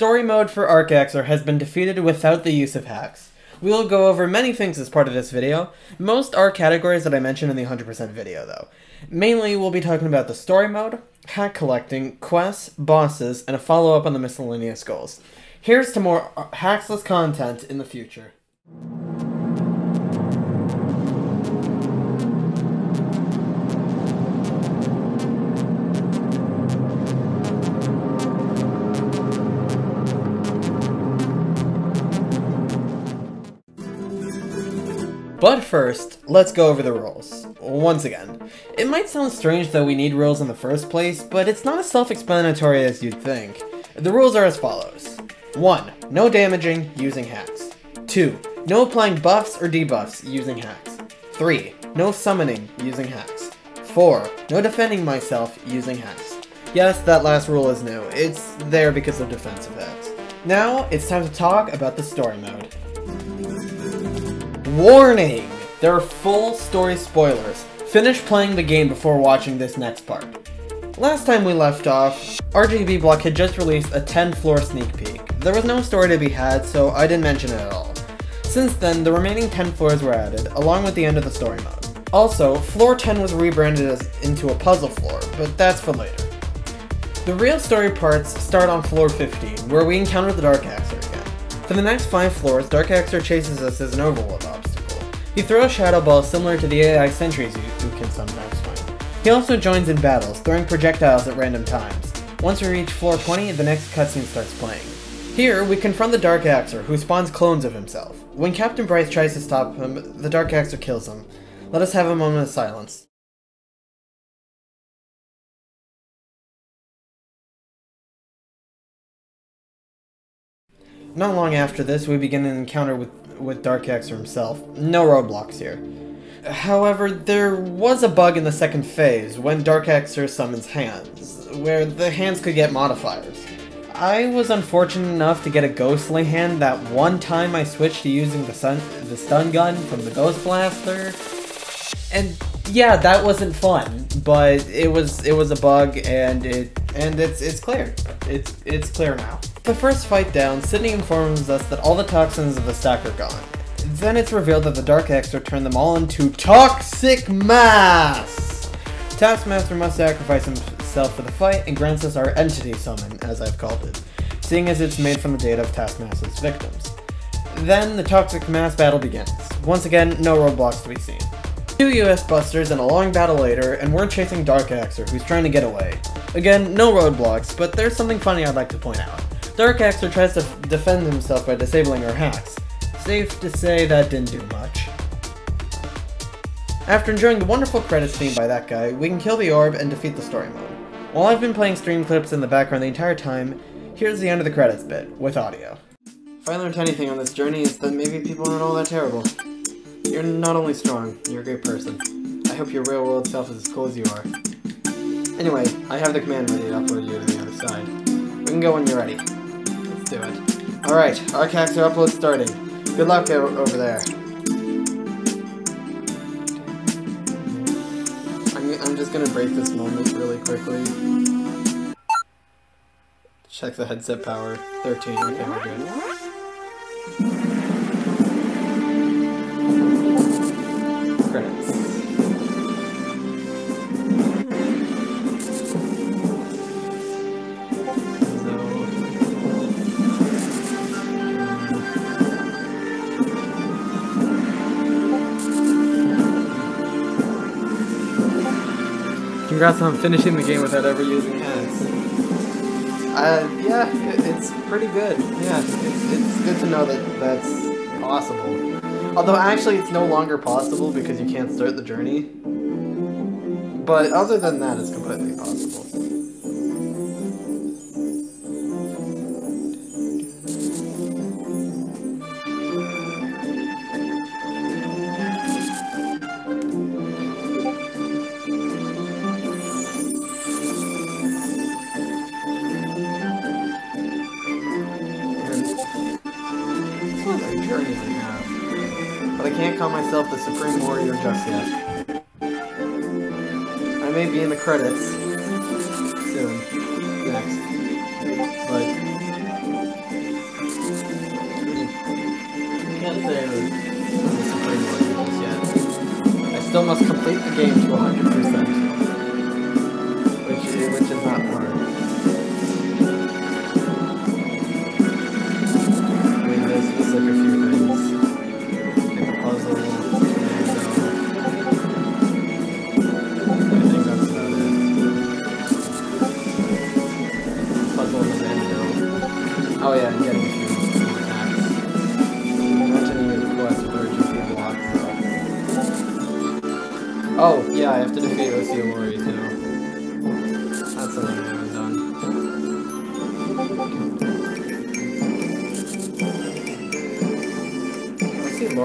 Story mode for Arcaxer has been defeated without the use of hacks. We will go over many things as part of this video. Most are categories that I mentioned in the 100% video though. Mainly we'll be talking about the story mode, hack collecting, quests, bosses, and a follow-up on the miscellaneous goals. Here's to more uh, hacksless content in the future. But first, let's go over the rules. Once again, it might sound strange that we need rules in the first place, but it's not as self-explanatory as you'd think. The rules are as follows. 1. No damaging using hacks. 2. No applying buffs or debuffs using hacks. 3. No summoning using hacks. 4. No defending myself using hacks. Yes, that last rule is new. It's there because of defensive hacks. Now, it's time to talk about the story mode. Warning! There are full story spoilers. Finish playing the game before watching this next part. Last time we left off, RGB Block had just released a 10 floor sneak peek. There was no story to be had, so I didn't mention it at all. Since then, the remaining 10 floors were added, along with the end of the story mode. Also, floor 10 was rebranded as into a puzzle floor, but that's for later. The real story parts start on floor 15, where we encounter the Dark Axer. For the next 5 floors, Dark Axer chases us as an overworld obstacle. He throws shadow balls similar to the AI sentries you, can sometimes find. He also joins in battles, throwing projectiles at random times. Once we reach floor 20, the next cutscene starts playing. Here, we confront the Dark Axer, who spawns clones of himself. When Captain Bryce tries to stop him, the Dark Axer kills him. Let us have a moment of silence. Not long after this, we begin an encounter with, with Dark Axer himself. No roadblocks here. However, there was a bug in the second phase, when Dark Axer summons hands, where the hands could get modifiers. I was unfortunate enough to get a ghostly hand that one time I switched to using the, sun, the stun gun from the Ghost Blaster. And yeah, that wasn't fun, but it was it was a bug and it and it's it's clear. It's it's clear now. The first fight down, Sydney informs us that all the toxins of the stack are gone. Then it's revealed that the Dark Axer turned them all into toxic mass. Taskmaster must sacrifice himself for the fight and grants us our entity summon, as I've called it, seeing as it's made from the data of Taskmaster's victims. Then the toxic mass battle begins. Once again, no roadblocks to be seen. Two US busters and a long battle later, and we're chasing Dark Axer, who's trying to get away. Again, no roadblocks, but there's something funny I'd like to point out. Dark Axer tries to defend himself by disabling our hacks. Safe to say that didn't do much. After enjoying the wonderful credits theme by that guy, we can kill the orb and defeat the story mode. While I've been playing stream clips in the background the entire time, here's the end of the credits bit, with audio. If I learned anything on this journey, it's that maybe people aren't all that terrible. You're not only strong, you're a great person. I hope your real world self is as cool as you are. Anyway, I have the command ready to upload you to the other side. We can go when you're ready. Do it. Alright, Arcaxer upload starting. Good luck over there. I'm, I'm just gonna break this moment really quickly. Check the headset power. 13, okay, we're good. Congrats on finishing the game without ever using hands. Uh, yeah, it, it's pretty good. Yeah, it's good to know that that's possible. Although actually it's no longer possible because you can't start the journey. But other than that, it's completely possible. but I can't call myself the Supreme Warrior just yet. I may be in the credits soon, next, but I can't say I'm the Supreme Warrior just yet. I still must complete the game to 100%.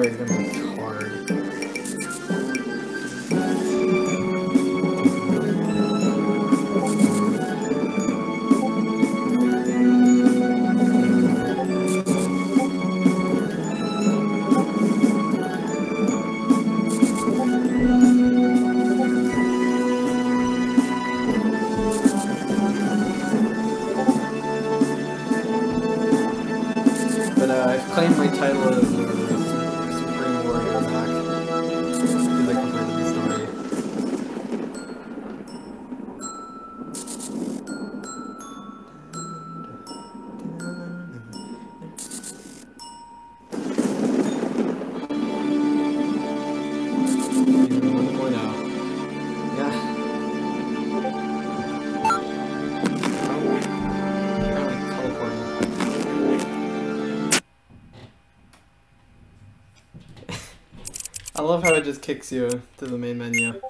OC Lori is gonna love how it just kicks you to the main menu.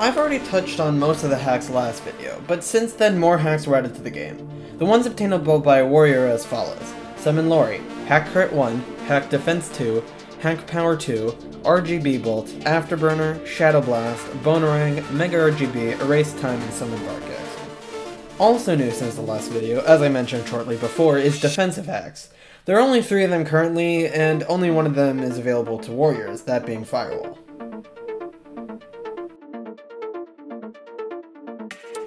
I've already touched on most of the hacks last video, but since then more hacks were added to the game. The ones obtainable by a warrior are as follows. Summon Lori, Hack Crit 1, Hack Defense 2, Hack Power 2, RGB Bolt, Afterburner, Shadow Blast, Bonerang, Mega RGB, Erase Time, and Summon Darkx. Also new since the last video, as I mentioned shortly before, is defensive hacks. There are only three of them currently, and only one of them is available to warriors, that being Firewall.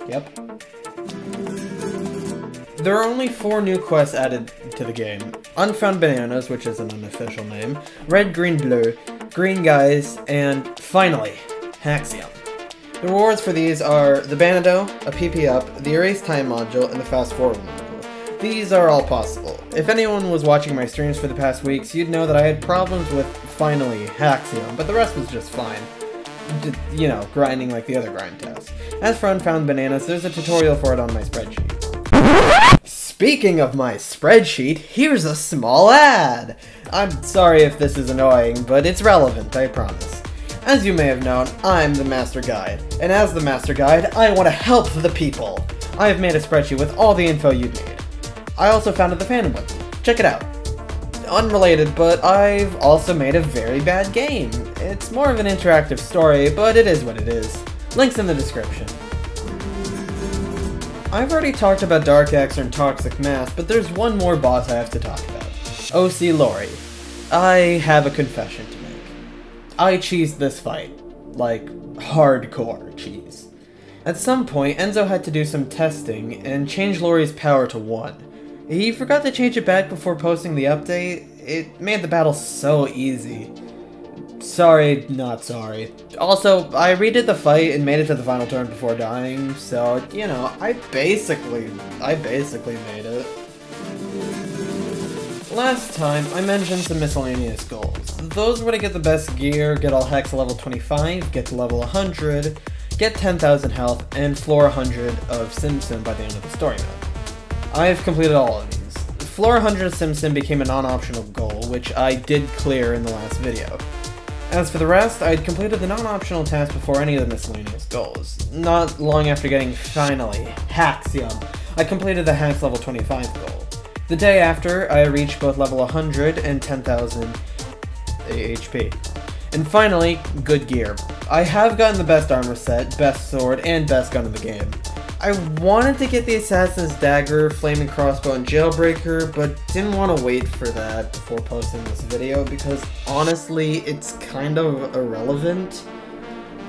Yep. There are only four new quests added to the game. Unfound Bananas, which is an unofficial name, Red, Green, Blue, Green Guys, and finally, Haxium. The rewards for these are the Banado, a PP up, the Erase Time module, and the Fast Forward module. These are all possible. If anyone was watching my streams for the past weeks, you'd know that I had problems with finally Haxium, but the rest was just fine. Just, you know, grinding like the other grind tests. As for Unfound Bananas, there's a tutorial for it on my spreadsheet. Speaking of my spreadsheet, here's a small ad! I'm sorry if this is annoying, but it's relevant, I promise. As you may have known, I'm the Master Guide, and as the Master Guide, I want to help the people! I have made a spreadsheet with all the info you'd need. I also founded the fandom website. Check it out. Unrelated, but I've also made a very bad game. It's more of an interactive story, but it is what it is. Links in the description. I've already talked about Dark Axer and Toxic Mass, but there's one more boss I have to talk about. OC Lori. I have a confession to make. I cheesed this fight. Like, hardcore cheese. At some point, Enzo had to do some testing and change Lori's power to 1. He forgot to change it back before posting the update. It made the battle so easy. Sorry, not sorry. Also, I redid the fight and made it to the final turn before dying, so, you know, I basically, I basically made it. Last time, I mentioned some miscellaneous goals. Those were to get the best gear, get all hex level 25, get to level 100, get 10,000 health, and floor 100 of Simpson by the end of the story mode. I have completed all of these. Floor 100 Simpson became a non-optional goal, which I did clear in the last video. As for the rest, I had completed the non-optional task before any of the miscellaneous goals. Not long after getting, finally, Haxium, I completed the Hax level 25 goal. The day after, I reached both level 100 and 10,000 HP. And finally, good gear. I have gotten the best armor set, best sword, and best gun in the game. I wanted to get the Assassin's Dagger, Flaming Crossbow, and Jailbreaker, but didn't want to wait for that before posting this video because honestly, it's kind of irrelevant.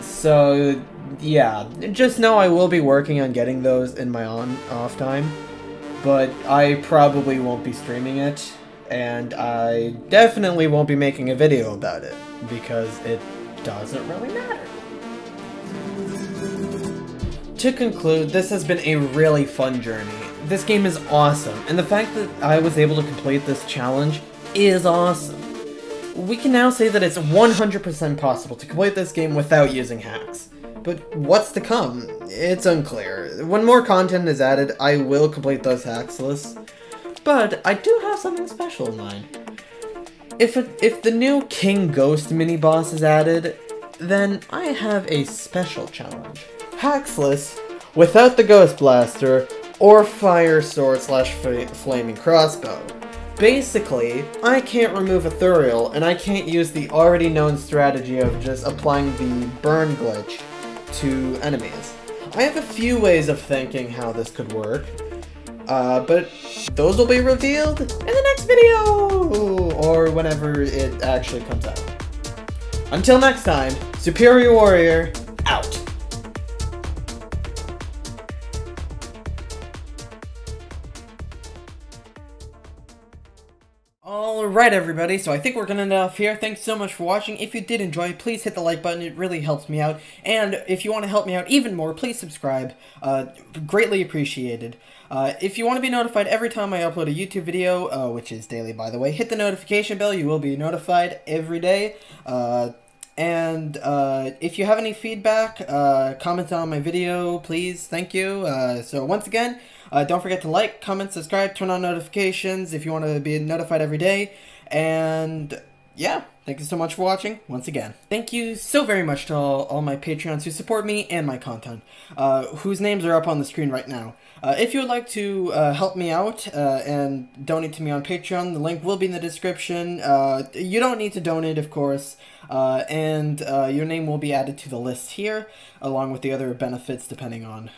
So, yeah, just know I will be working on getting those in my on off time, but I probably won't be streaming it, and I definitely won't be making a video about it. because it doesn't really matter. To conclude, this has been a really fun journey. This game is awesome, and the fact that I was able to complete this challenge is awesome. We can now say that it's 100% possible to complete this game without using hacks. But what's to come? It's unclear. When more content is added, I will complete those hacks lists. But I do have something special in mind. If, it, if the new King Ghost mini-boss is added, then I have a special challenge. Haxless, without the Ghost Blaster, or Fire Sword slash Flaming Crossbow. Basically, I can't remove Ethereal, and I can't use the already known strategy of just applying the burn glitch to enemies. I have a few ways of thinking how this could work, uh, but those will be revealed in the next video, or whenever it actually comes out. Until next time, Superior Warrior, Alright everybody, so I think we're gonna end off here. Thanks so much for watching. If you did enjoy, please hit the like button. It really helps me out. And if you want to help me out even more, please subscribe. Uh, greatly appreciated. Uh, if you want to be notified every time I upload a YouTube video, uh, which is daily by the way, hit the notification bell. You will be notified every day. Uh, and uh, if you have any feedback, uh, comment on my video, please. Thank you. Uh, so once again, uh, don't forget to like, comment, subscribe, turn on notifications if you want to be notified every day. And yeah, thank you so much for watching once again. Thank you so very much to all, all my Patreons who support me and my content, uh, whose names are up on the screen right now. Uh, if you would like to uh, help me out uh, and donate to me on Patreon, the link will be in the description. Uh, you don't need to donate, of course, uh, and your name will be added to the list here, along with the other benefits depending on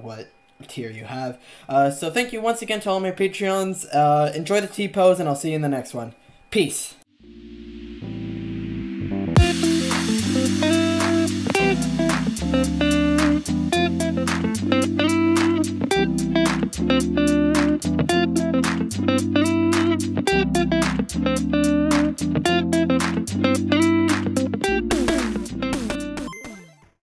what tier you have. Uh, so thank you once again to all my Patreons. Uh, enjoy the T-pose, and I'll see you in the next one. Peace.